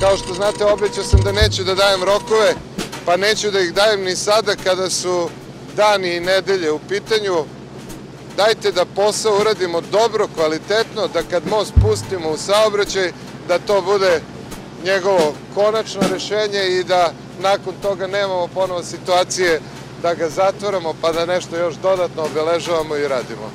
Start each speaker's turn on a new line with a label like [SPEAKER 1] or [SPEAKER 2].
[SPEAKER 1] Kao što znate, obećao sam da neću da dajem rokove, pa neću da ih dajem ni sada kada su dani i nedelje u pitanju. Dajte da posao uradimo dobro, kvalitetno, da kad most pustimo u saobraćaj, da to bude njegovo konačno rešenje i da nakon toga nemamo ponovo situacije da ga zatvoramo pa da nešto još dodatno obeležavamo i radimo.